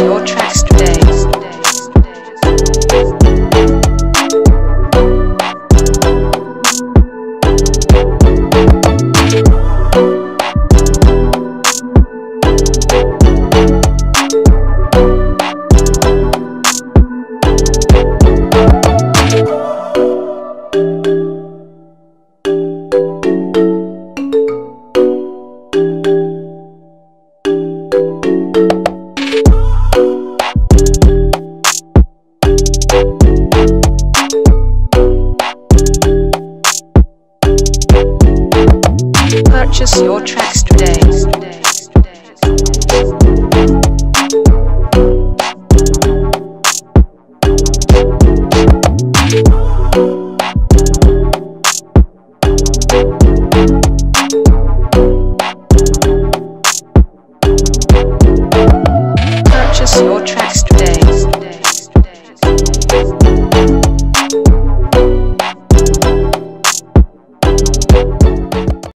your track. your track.